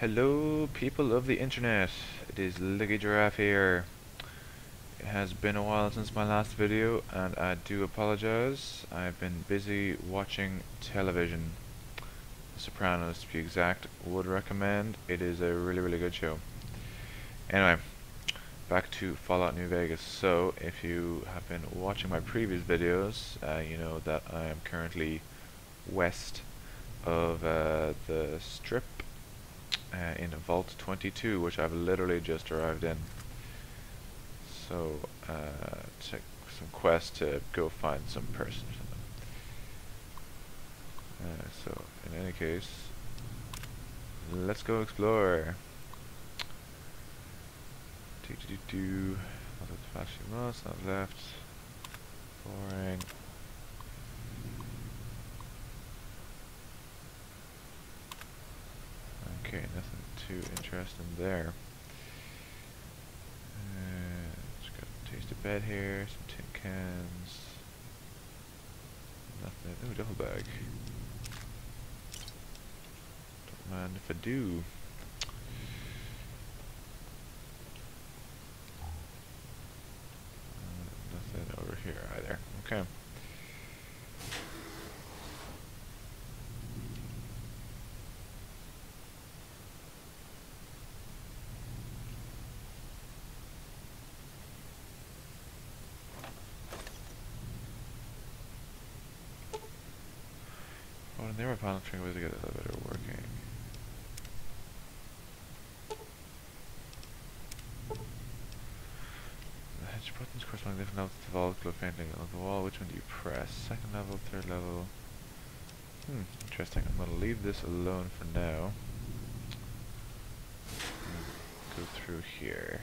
Hello people of the internet, it is Liggy Giraffe here. It has been a while since my last video and I do apologize. I've been busy watching television. The Sopranos to be exact, would recommend. It is a really really good show. Anyway, back to Fallout New Vegas. So if you have been watching my previous videos, uh, you know that I am currently west of uh, the strip uh, in Vault 22, which I've literally just arrived in. So, uh, check some quest to go find some person. Uh, so, in any case, let's go explore. Do do do do. Not left. Boring. Okay, nothing too interesting there. Uh, just got a taste of bed here, some tin cans. Nothing. Ooh, duffel bag. Don't mind if I do. Uh, nothing over here either. Okay. I never found a way to get the elevator working. The hedge buttons correspond to different levels of the vault glow faintly on the wall. Which one do you press? Second level, third level. Hmm, interesting. I'm gonna leave this alone for now. Go through here.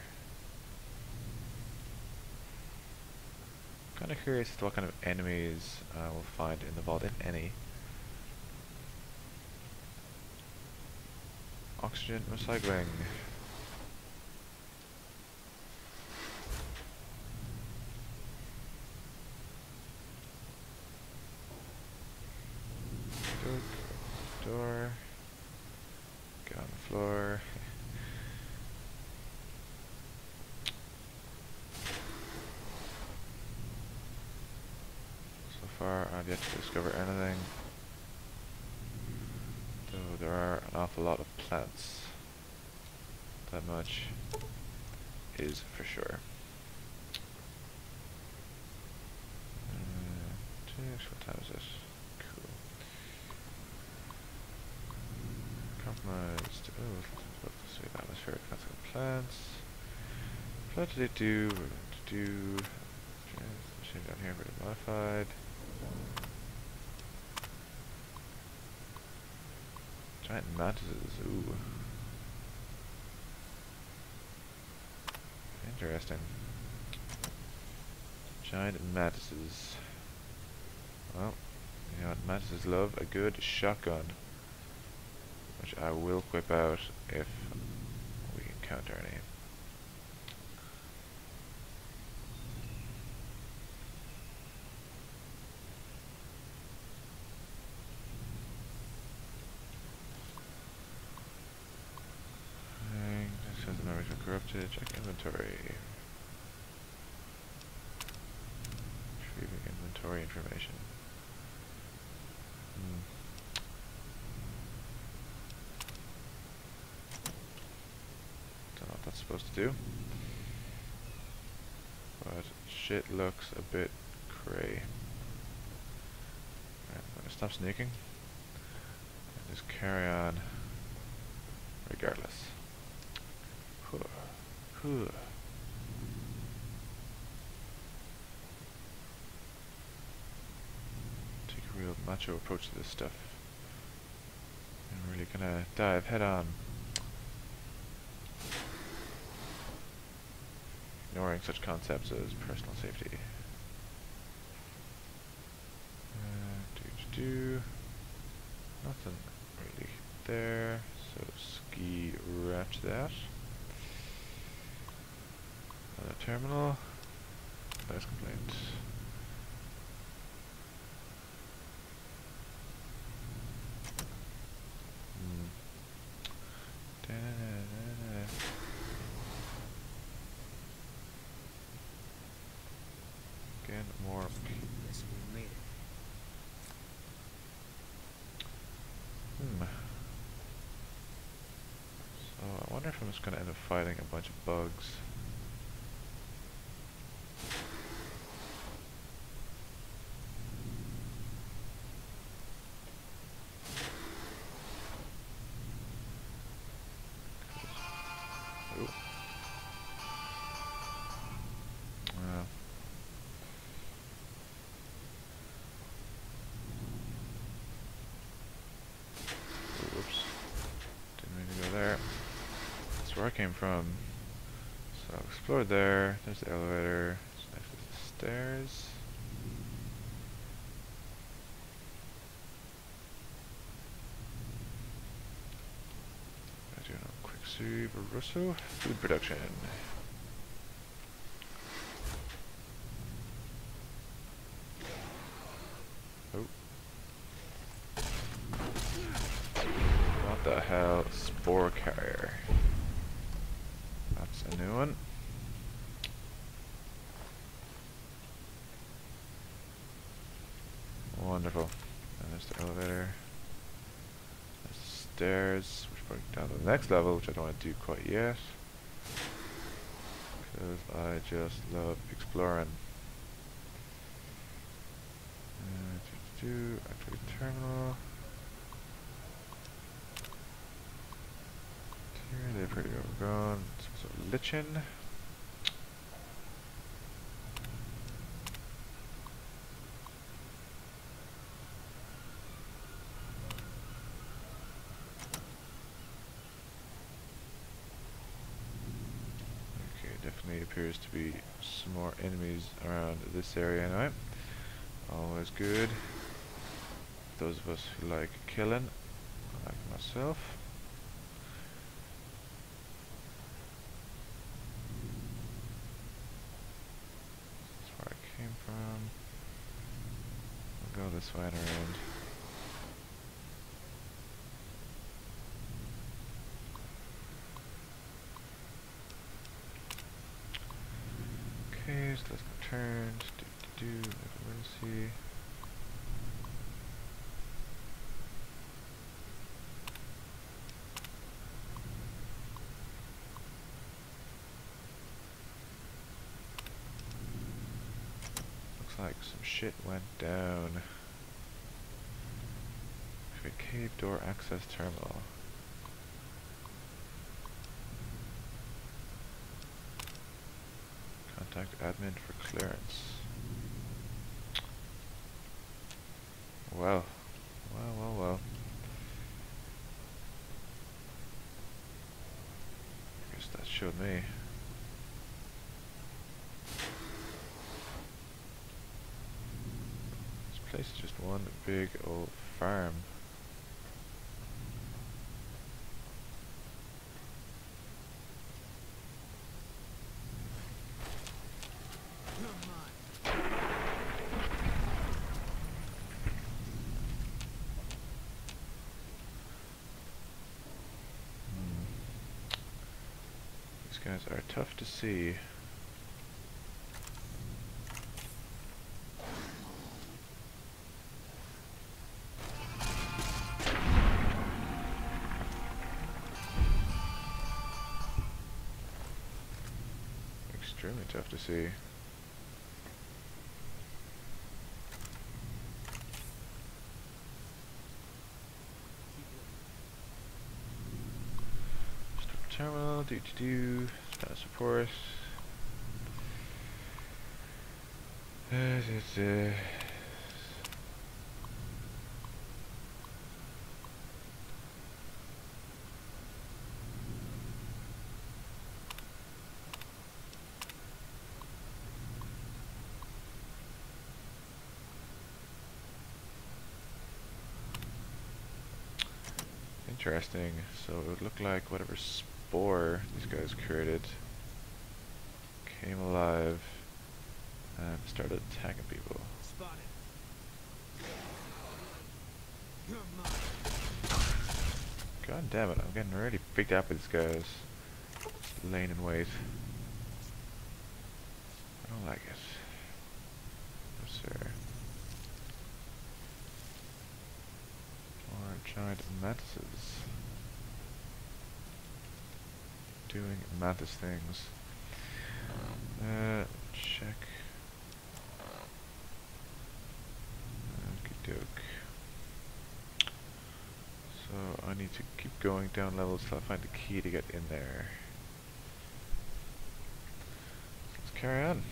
Kind of curious as to what kind of enemies uh, we'll find in the vault, if any. Oxygen recycling. Door, door. Get on the floor. so far, I've yet to discover anything. Though there are an awful lot of plants. That much is for sure. Uh, what time is it? Cool. Compromised. Oh, let's see atmospheric classical plants. What did it do? To do. Machine down here, very modified. Giant mantises, ooh. Interesting. Giant mantises. Well, you know what mantises love? A good shotgun. Which I will whip out if we encounter any. Corrupted, check inventory. Retrieving inventory information. Hmm. Don't know what that's supposed to do. But shit looks a bit cray. Right, I'm gonna stop sneaking. And just carry on regardless. Take a real macho approach to this stuff. I'm really gonna dive head on. Ignoring such concepts as personal safety. Uh, do, do, do. Nothing really there, so ski right that. Another terminal. There's complaints. Hmm. More. Yes, we made it. Hmm. So I wonder if I'm just going to end up fighting a bunch of bugs. Where I came from. So I explored there. There's the elevator. To the stairs. I do know quick Barroso. Food production. Oh. What the hell? Spore carrier. That's a new one. Wonderful. And there's the elevator. There's the stairs, which bring down to the next level, which I don't want to do quite yet. Because I just love exploring. Uh, do, do, do, activate terminal. Here, they're pretty overgone. So, lichen. Okay, definitely appears to be some more enemies around this area anyway. Always good. Those of us who like killing, like myself. That's where I came from. We'll go this way and around. Okay, so let's go turns. Do. Emergency. Looks like some shit went down. Cave door access terminal. Contact admin for clearance. Well, well, well, well. I guess that showed me. This place is just one big old farm. Hmm. These guys are tough to see. Extremely tough to see. Start terminal, do do do, status report. Uh, da, da. Interesting. So it would look like whatever spore these guys created came alive and started attacking people. God damn it, I'm getting really freaked out by these guys. Laying in wait. I don't like it. No sir. More giant mantises. Doing mantis things. Uh, check. Okie doke. So I need to keep going down levels till I find the key to get in there. Let's carry on.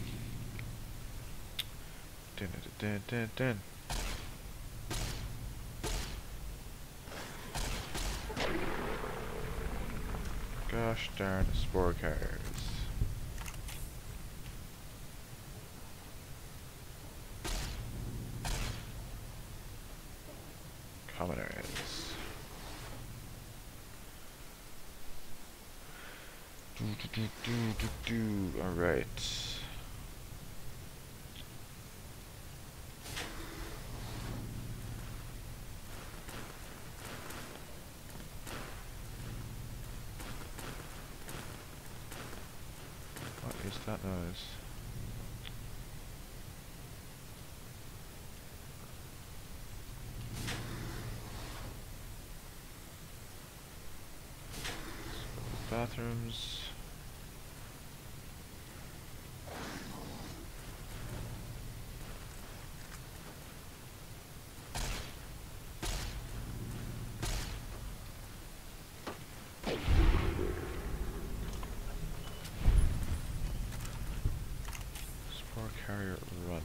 Dun dun dun dun dun. Gosh darn spore carriers. Common areas. Do do do do do do. All right. What is that noise? Bathrooms. Spore carrier runt.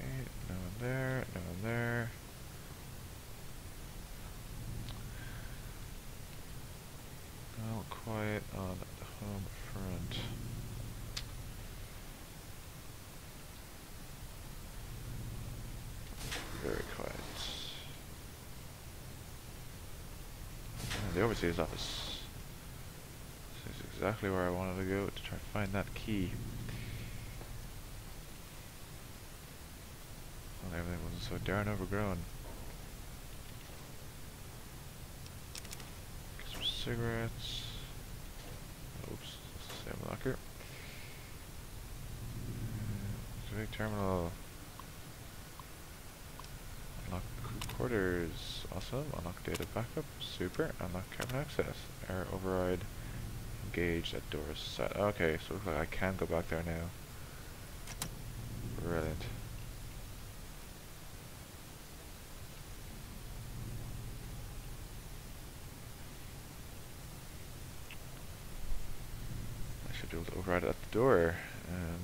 Okay, no one there, no one there. All quiet on the home front. Very quiet. And the overseer's office. This is exactly where I wanted to go to try to find that key. Well, everything wasn't so darn overgrown. Get some cigarettes. Oops, same locker. Civic terminal. Unlock crew quarters. Awesome. Unlock data backup. Super. Unlock cabin access. Air override. Engaged at doors set. Okay, so looks like I can go back there now. Brilliant. I should be able to override at the door. Um,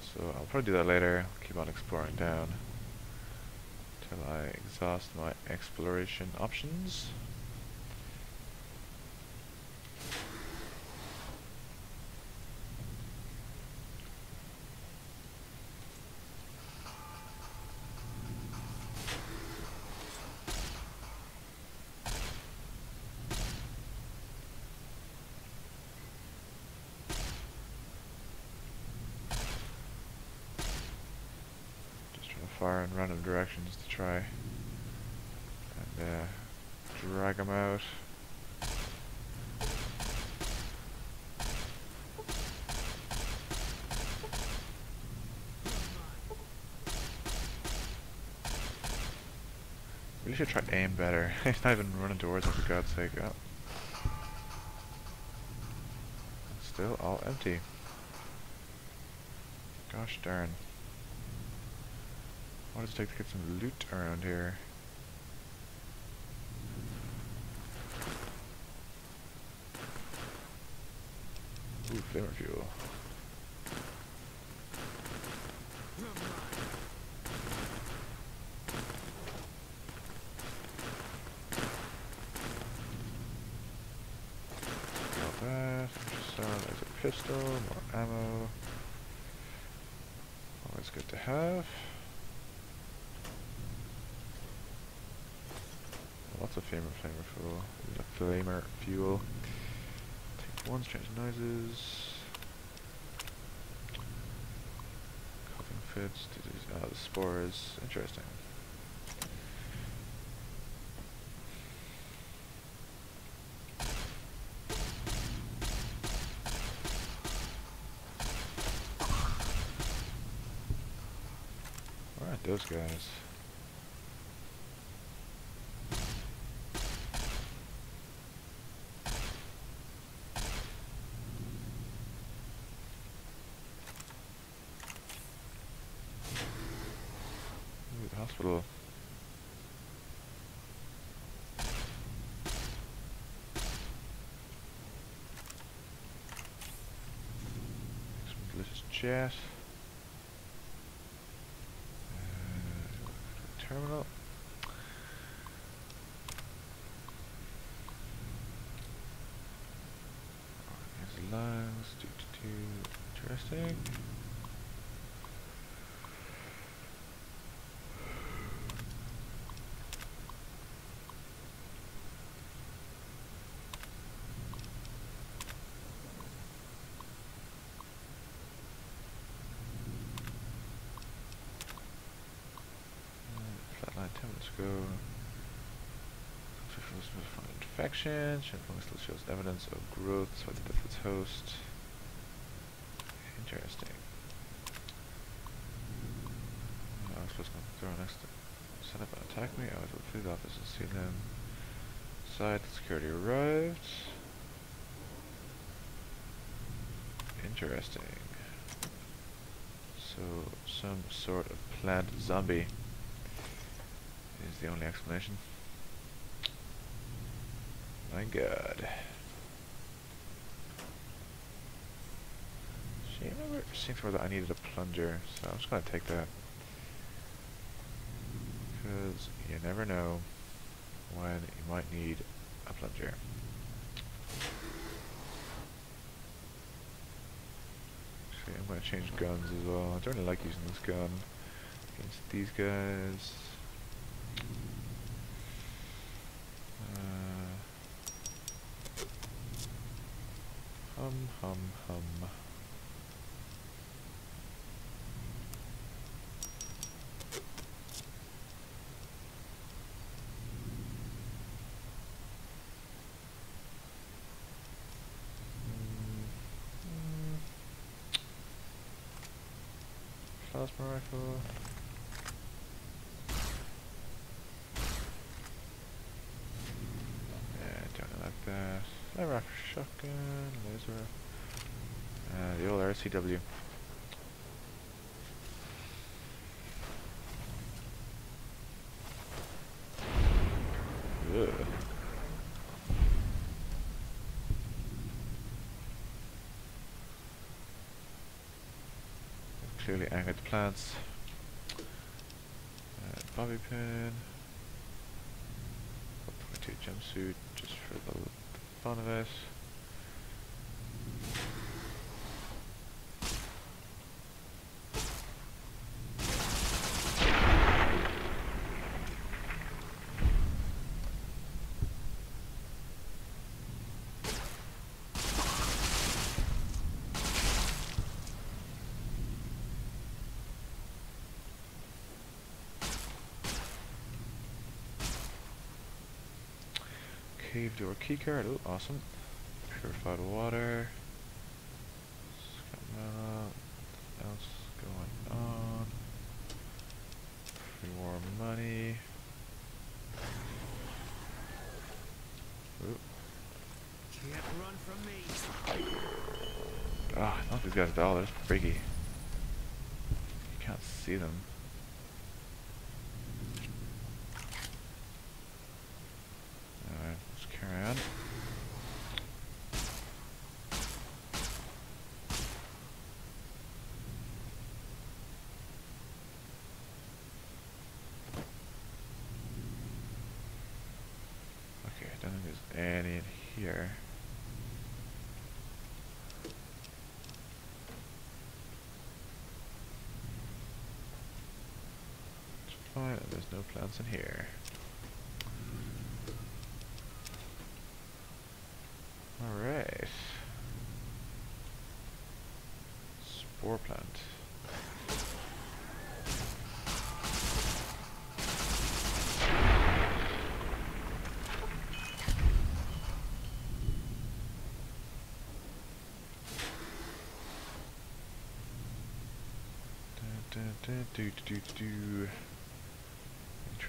so I'll probably do that later. Keep on exploring down till I exhaust my exploration options. To in random directions to try and uh, drag them out. Really should try aim better. He's not even running towards for God's sake. Oh. Still all empty. Gosh darn. What does it take to get some loot around here? Ooh, flamer fuel. Got that. So there's a pistol, more ammo. Always good to have. Flamer fuel. Take one, change noises. Coughing fits, disease. Ah, uh, the spores. Interesting. Alright, those guys. Chat. Uh, terminal. The lungs. Do, do, do. Interesting. Flatline 10 minutes ago. Officials from infection. Shinfeng still shows evidence of growth, so that its host. Interesting. I was supposed to throw next to set up and attack me. I was with the office and see them. Side security arrived. Interesting. So, some sort of plant zombie the only explanation. My god. See, I remember seeing somewhere that I needed a plunger, so I'm just gonna take that. Because you never know when you might need a plunger. Actually, I'm gonna change guns as well. I don't really like using this gun against these guys. Uh, hum, hum, hum. Mm, mm. Plasma rifle. Yeah, don't like that. Lever rifle shotgun, laser. RCW. Ugh. Clearly angered plants. Uh, bobby pin. 22 jumpsuit just for the, the fun of it. Cave door keycard. Oh, awesome. Purified water. What else going on? Free war money. Ooh. Can't run from me. Ah, I thought these guys are all they're freaky. You can't see them. Alright, let's carry on. Okay, I don't think there's any in here. It's fine, and there's no plants in here. Alright. Spore plant. da, do, do, do, do.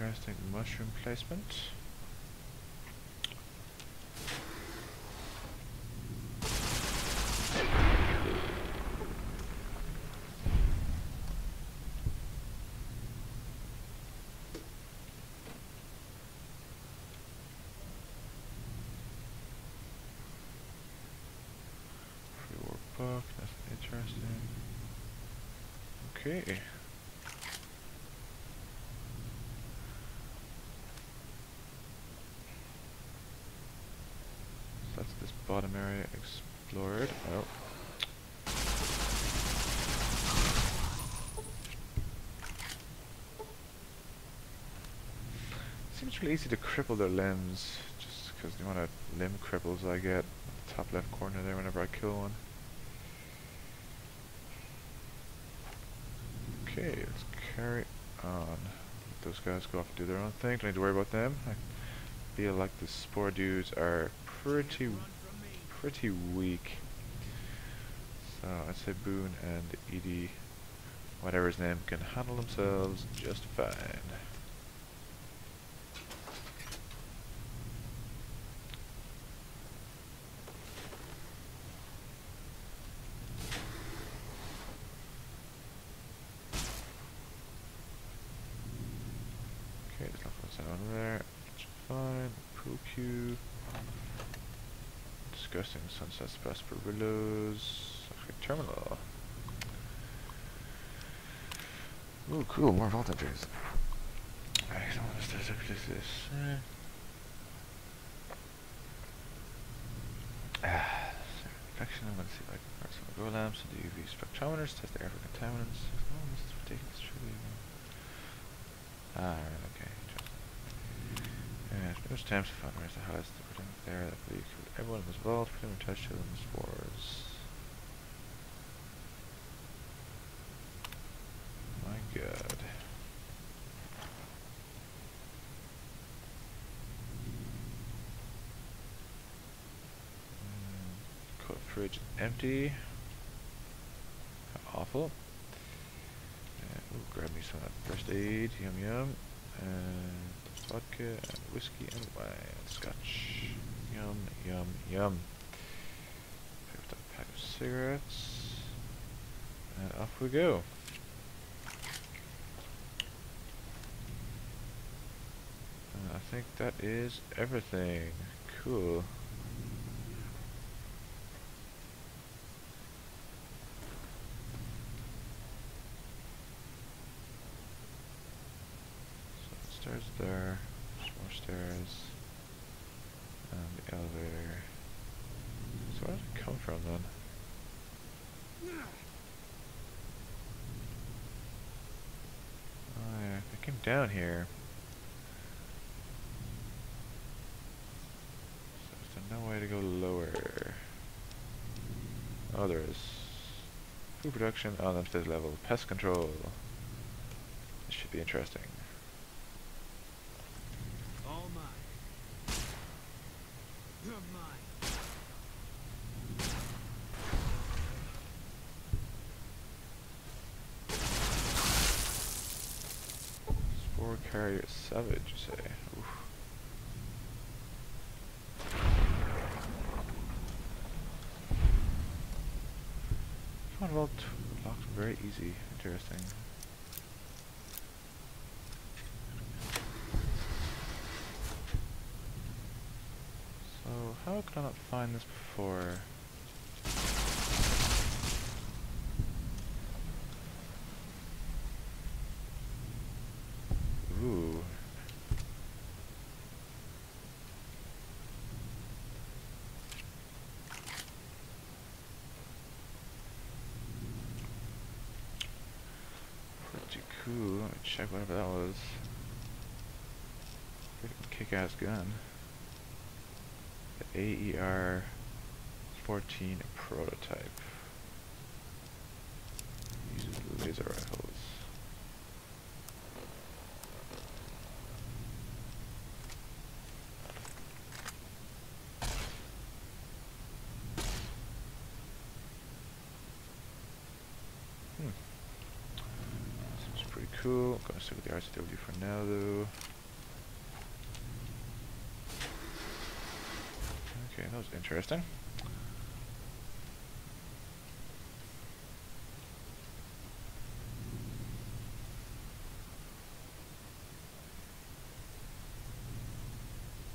Interesting mushroom placement. Free book, nothing interesting. Okay. So that's this bottom area explored. Oh. Easy to cripple their limbs, just because the amount of limb cripples I get top left corner there whenever I kill one. Okay, let's carry on. Let those guys go off and do their own thing. Don't need to worry about them. I feel like the spore dudes are pretty, pretty weak. So I'd say Boone and ED-E, whatever his name, can handle themselves just fine. Okay, there's nothing else over there. Which is fine. Pool cue. Disgusting sarsaparillos. Okay, terminal. Ooh, cool, more voltages. So what is this? What is this? Ah, so infection, I'm gonna see if I can parse some glow lamps and the UV spectrometers, test the air for contaminants. Oh, this is ridiculous, truly. Ah, right, there's times to find where's the the protect there that we could everyone was involved, pretty much touched children's spores. My god. Mm, cold fridge empty. How awful. Uh, ooh, grab me some first aid, yum yum. And vodka and whiskey and wine. Scotch. Yum, yum, yum. Pick up that pack of cigarettes. And off we go. And I think that is everything. Cool. Some more stairs, and um, the elevator. So where did it come from then? Oh it came down here. So is there no way to go lower? Oh, there is. Food production on upstairs level. Pest control. This should be interesting. All mine. You're mine. Spore carrier savage, you say? Oof. Found vault locked very easy. Interesting. So how could I not find this before? Ooh. Pretty cool. Let me check whatever that was. Kick-ass gun. The AER 14 prototype. Uses laser rifles. Hmm. Seems pretty cool. I'm gonna stick with the RCW for now though. Okay, that was interesting.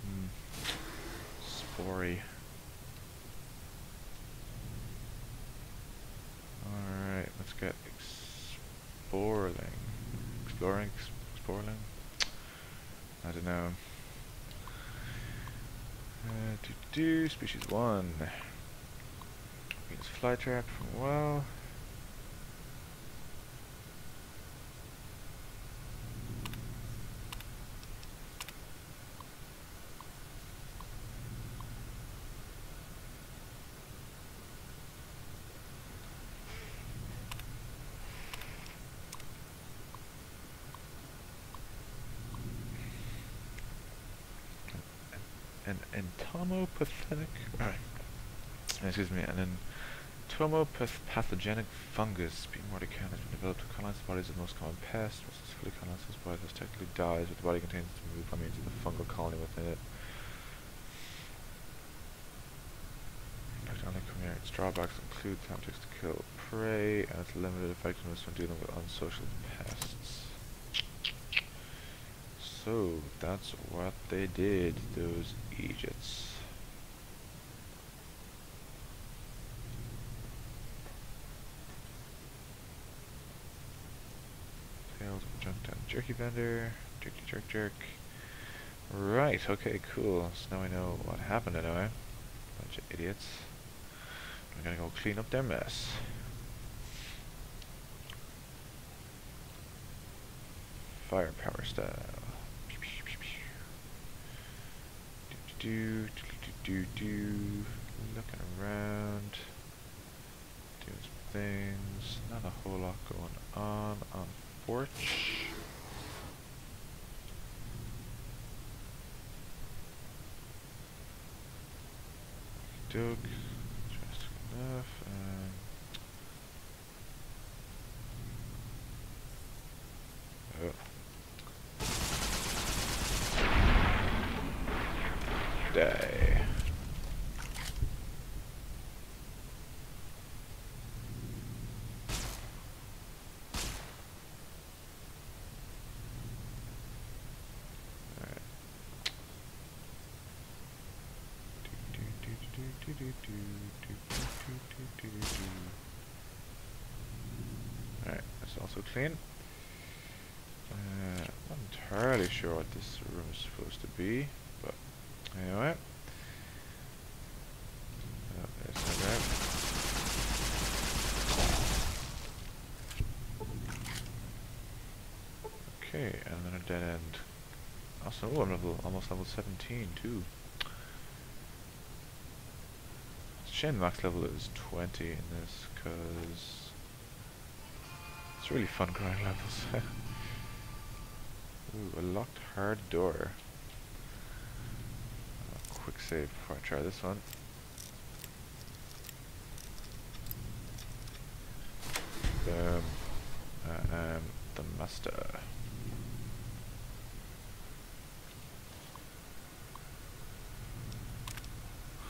Hmm. Spory. Alright, let's get exploring. Exploring? Ex- Exploring? I don't know. Uh, do, species 1. Means flytrap well. An entomopathenic, uh, excuse me, an entomopathogenic fungus, P. mordicana, has been developed to colonize the bodies of the most common pests. Once it's fully colonized, this body technically dies, but the body contains the moved by means of the fungal colony within it. Impact on the. Its drawbacks include takes to kill prey, and its limited effectiveness when dealing with unsocial pests. So, that's what they did, those Egypts. A junk down jerky vendor. Jerky jerk jerk. Right, okay, cool. So now we know what happened anyway. Bunch of idiots. We're gonna go clean up their mess. Firepower style. Do, do, do, do. Looking around. Doing some things. Not a whole lot going on on porch. Doug. Just enough. Also clean. Uh, I'm not entirely sure what this room is supposed to be, but anyway. Oh. Okay, and then a dead end. Also, oh, I'm level, almost level 17 too. It's shame max level is 20 in this, because it's really fun growing levels. Ooh, a locked hard door. Quick save before I try this one. Boom. I am the master.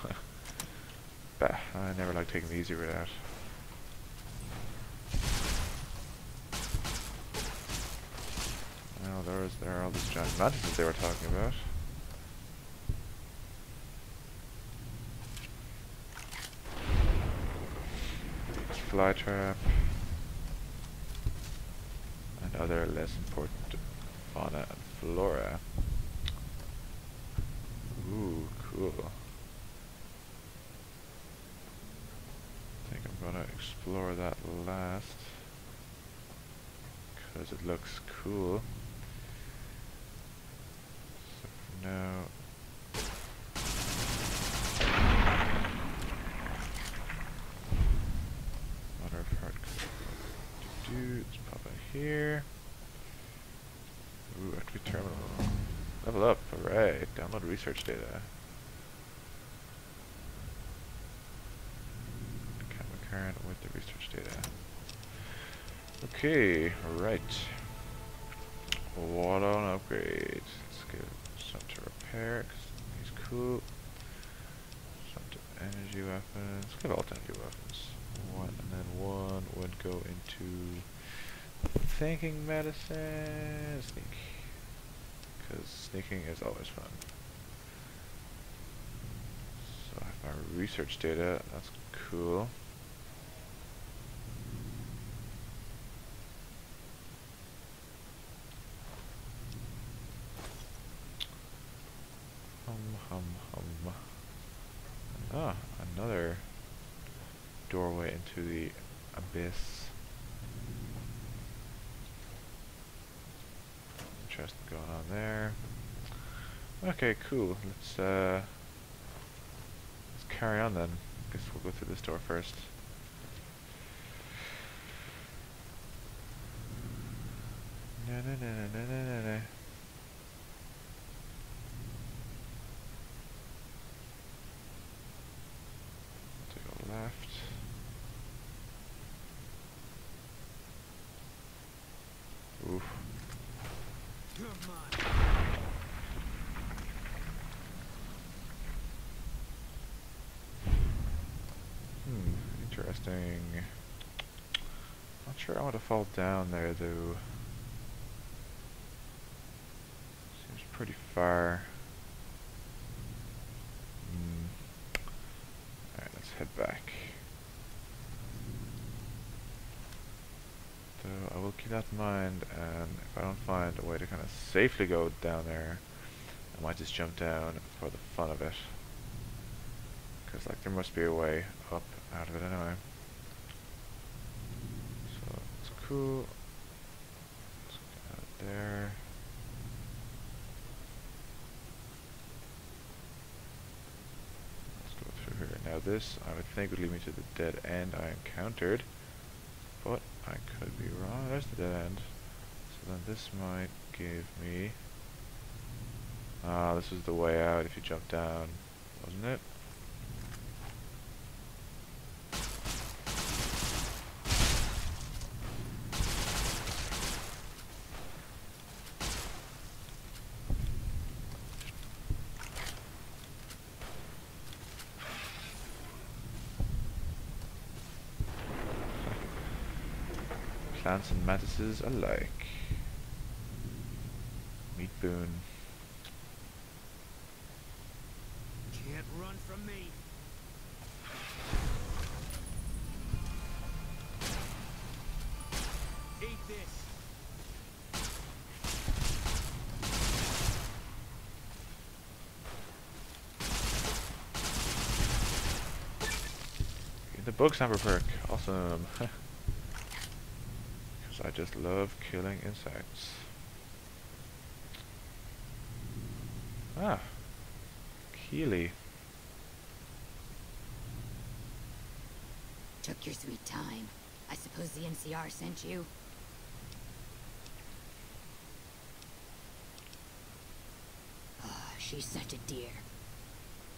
bah, I never like taking the easy route out. There are all these giant mantises they were talking about. Fly trap and other less important fauna and flora. Ooh, cool. I think I'm gonna explore that last because it looks cool. So Water hard do do. Let's pop in here. Ooh, activate terminal. Level up, alright. Download research data. Camera current with the research data. Okay, alright. Cool. Some energy weapons. Let's weapons. One, and then one would go into thinking medicine. Sneak. Because sneaking is always fun. So I have my research data. That's cool. hum, hum. Ah, another doorway into the abyss. Interesting going on there. Okay, cool. Let's uh let's carry on then. I guess we'll go through this door first. Na na na na na na na. left. Oof. Come on. Hmm, interesting. Not sure I want to fall down there though. Seems pretty far. Mm. Alright, let's head back. So I will keep that in mind, and if I don't find a way to kind of safely go down there, I might just jump down for the fun of it. Because like there must be a way up out of it anyway. Cool. Let's get out there. Now this, I would think, would lead me to the dead end I encountered. But I could be wrong. There's the dead end. So then this might give me... Ah, this is the way out if you jump down, wasn't it? Mantises alike. Meat Boone. Can't run from me. Eat this. The bug snapper perk. Awesome. Just love killing insects. Ah, Keely. Took your sweet time. I suppose the NCR sent you? Ah, she's such a dear.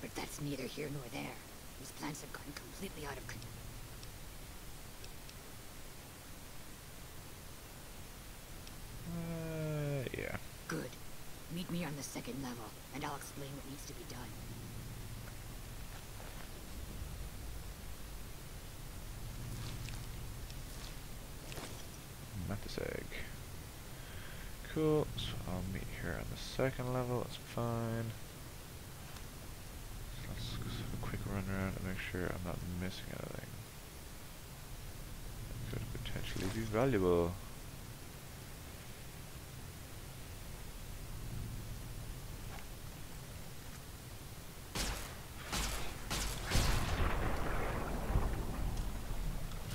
But that's neither here nor there. These plants have gotten completely out of control. Uh, yeah. Good. Meet me on the second level, and I'll explain what needs to be done. Mantis egg. Cool, so I'll meet here on the second level, that's fine. So let's have a quick run around and make sure I'm not missing anything. That could potentially be valuable.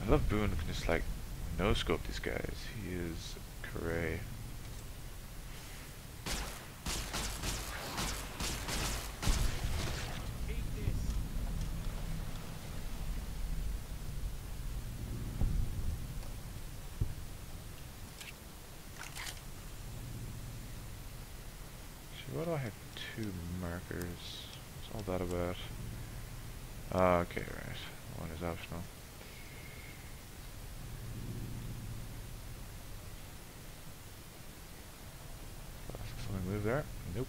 I love Boone can just like no scope these guys. He is cray. Why do I have two markers? What's all that about? Ah, okay, right. One is optional. Something move there? Nope.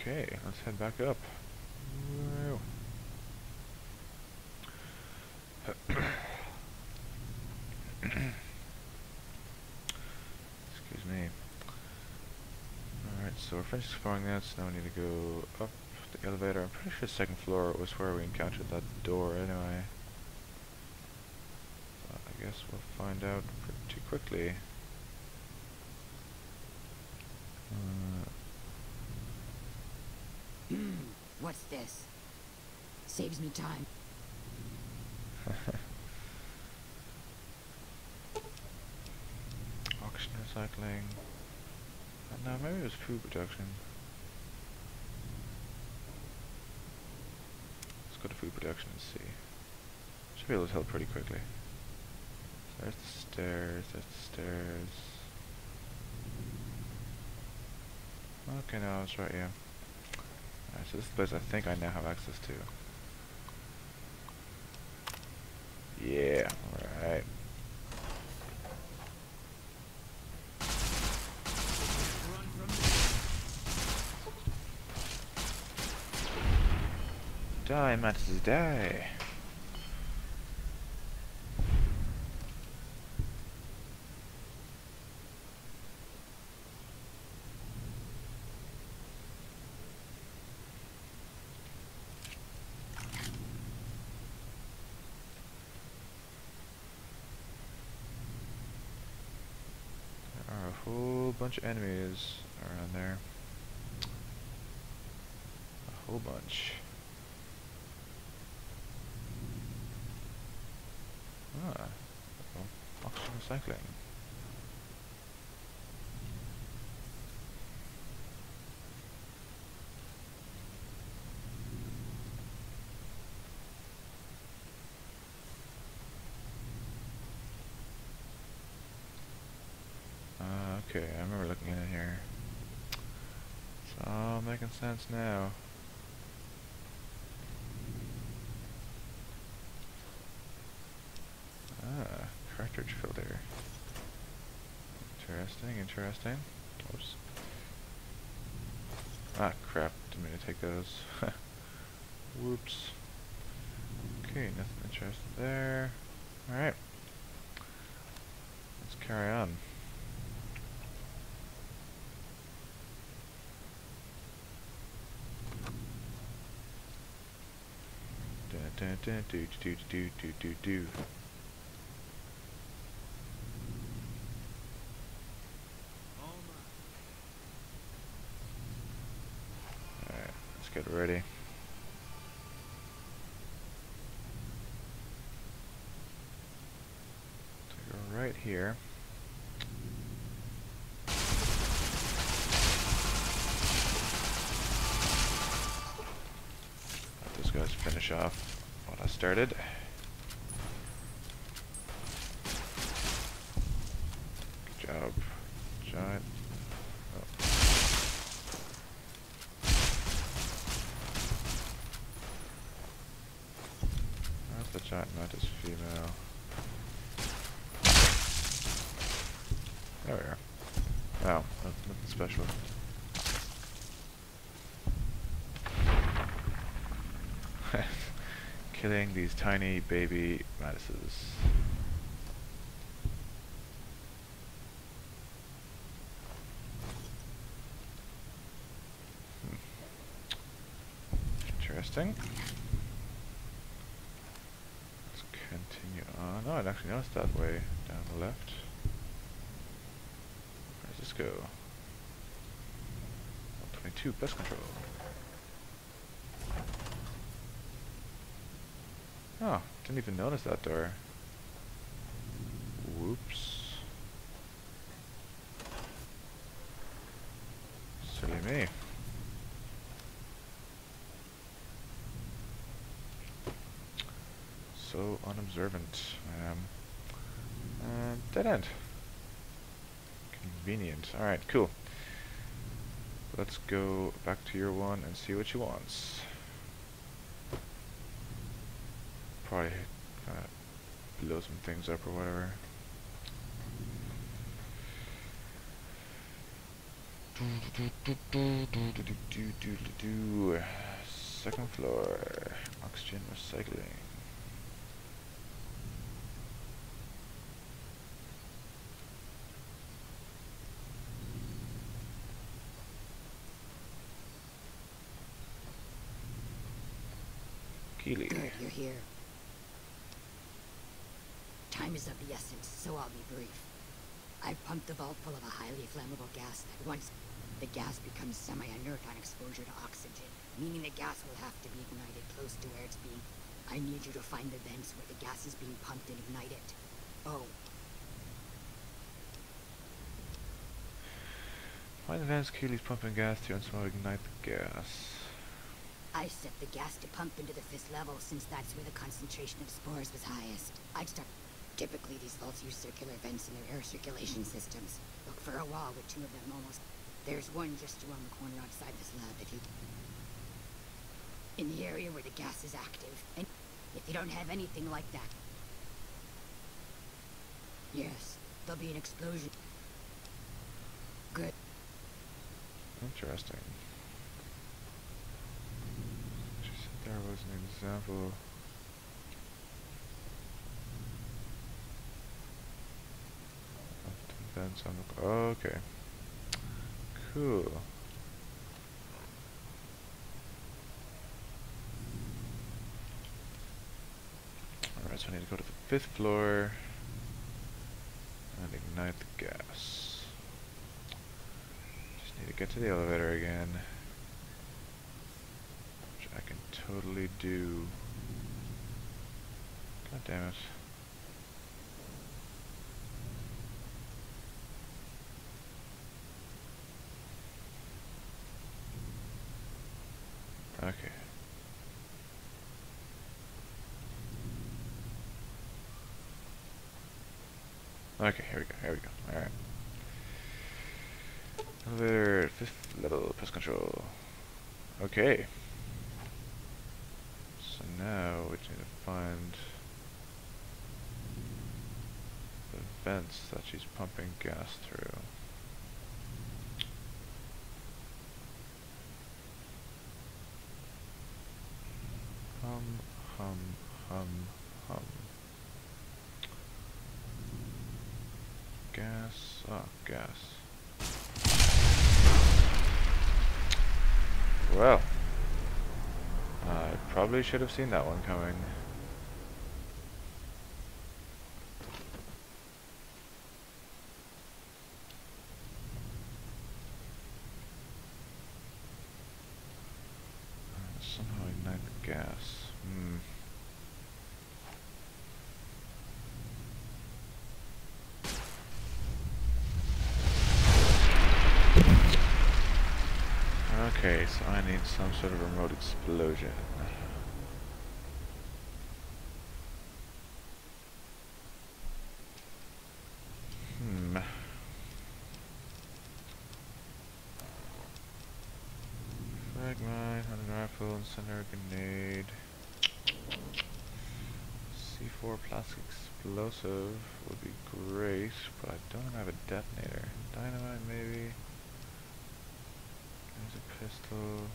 Okay, let's head back up. Excuse me. Alright, so we're finished exploring that, so now we need to go up the elevator. I'm pretty sure the second floor was where we encountered that door anyway. So I guess we'll find out pretty quickly. Uh, What's this? Saves me time. auction recycling. Uh, no, maybe it was food production. Let's go to food production and see. Should be able to tell pretty quickly. There's the stairs, there's the stairs. Okay, no, that's right, yeah. Alright, so this is the place I think I now have access to. Yeah, alright. Die, Mantis, die! There are a whole bunch of enemies around there. A whole bunch. Ah, oxygen recycling. Uh, okay, I remember looking in here. It's all making sense now. Ah, cartridge filter. Interesting, interesting. Oops. Ah, crap. Didn't mean to take those. Whoops. Okay, nothing interesting there. Alright. Let's carry on. Dun, dun, do, do, do, do, do, do. Alright, let's get ready. So go right here. Let those guys finish off started. Good job, giant. Oh. That's the giant mantis female. There we are. Oh, no- nothing special. Killing these tiny baby mantises. Hmm. Interesting. Let's continue on. Oh, I actually noticed that way down the left. Where does this go? 22, best control. Oh, didn't even notice that door. Whoops. Silly me. So unobservant I am. Uh, dead end. Convenient. Alright, cool. Let's go back to your one and see what she wants. Probably uh, blow some things up or whatever. Second floor, oxygen recycling. Keely. Good, you're here. Is of the essence, so I'll be brief. I've pumped the vault full of a highly flammable gas that once the gas becomes semi-inert on exposure to oxygen, meaning the gas will have to be ignited close to where it's being... I need you to find the vents where the gas is being pumped and ignite it. Oh, Find the vents Keely's pumping gas through and so ignite the gas. I set the gas to pump into the fifth level since that's where the concentration of spores was highest. I'd start... Typically, these vaults use circular vents in their air circulation systems. Look for a wall with two of them almost... There's one just around the corner outside this lab if you... In the area where the gas is active. And if you don't have anything like that... Yes, there'll be an explosion. Good. Interesting. She said there was an example. Vents on the. Okay. Cool. Alright, so I need to go to the fifth floor and ignite the gas. Just need to get to the elevator again. Which I can totally do. God damn it. Okay. Okay, here we go, here we go. Alright. Elevator, fifth level, pest control. Okay. So now we need to find the vents that she's pumping gas through. Hum, hum, hum, hum. Gas, oh, gas. Well, I probably should have seen that one coming. Uh, Somehow ignite the gas. Hmm. Okay, so I need some sort of remote explosion. Hmm. Fragmine, hunting rifle, incendiary grenade. C4 plastic explosive would be great, but I don't have a detonator. Dynamite maybe. There's a pistol,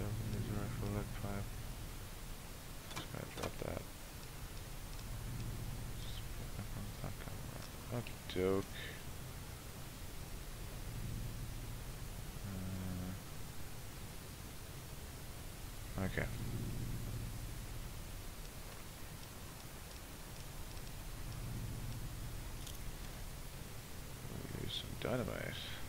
double laser rifle, lead pipe. Just gonna drop that. Okie doke. Okay. Use some dynamite.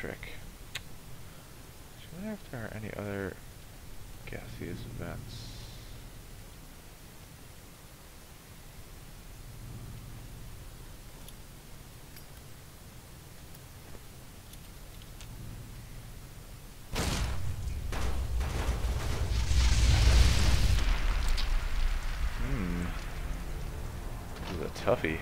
trick. I wonder if there are any other gaseous vents. Hmm. This is a toughie.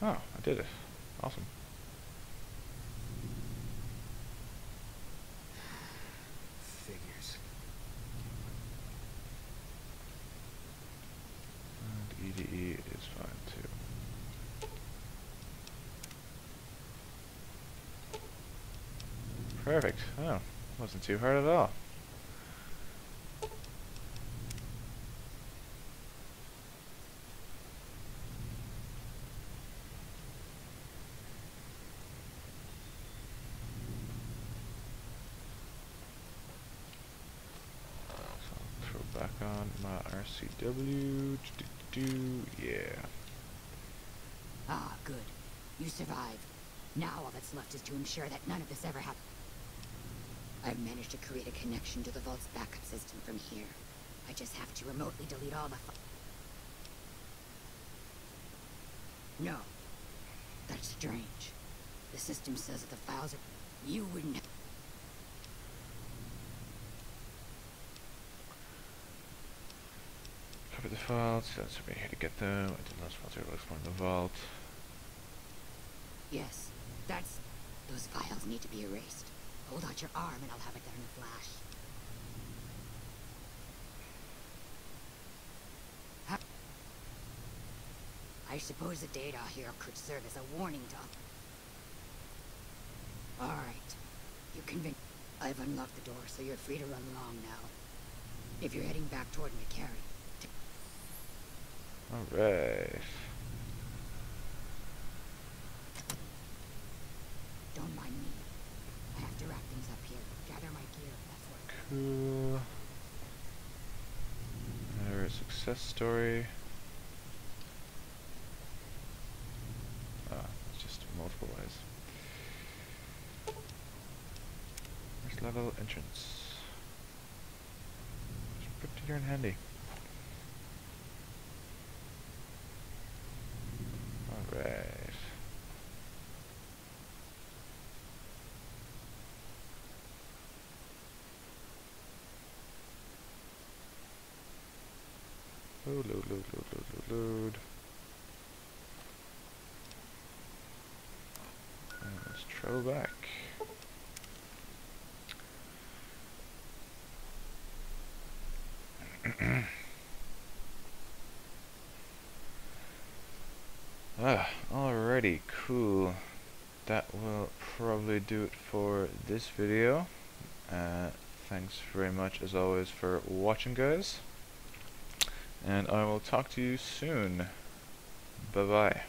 Oh, I did it. Awesome. Figures. And ED-E is fine too. Perfect. Oh, wasn't too hard at all. So I'll throw back on my RCW. Do yeah. Ah, good. You survived. Now all that's left is to ensure that none of this ever happened. I've managed to create a connection to the Vault's backup system from here. I just have to remotely delete all the No. That's strange. The system says that the files are... You wouldn't... Copy files. That's me here to get them. I did not sponsor to explore the vault. Yes, that's... Those files need to be erased. Hold out your arm and I'll have it done in a flash. I suppose the data here could serve as a warning to... Alright. You convinced... I've unlocked the door, so you're free to run along now. If you're heading back toward McCarran, Alright. don't mind me. I have to wrap things up here. Gather my gear, that's what... Cool. Another success story. Ah, it's just multiple ways. First level entrance. It's pretty darn handy. Let's back. ah, alrighty, cool. That will probably do it for this video. Uh, thanks very much as always for watching guys and I will talk to you soon. Bye bye.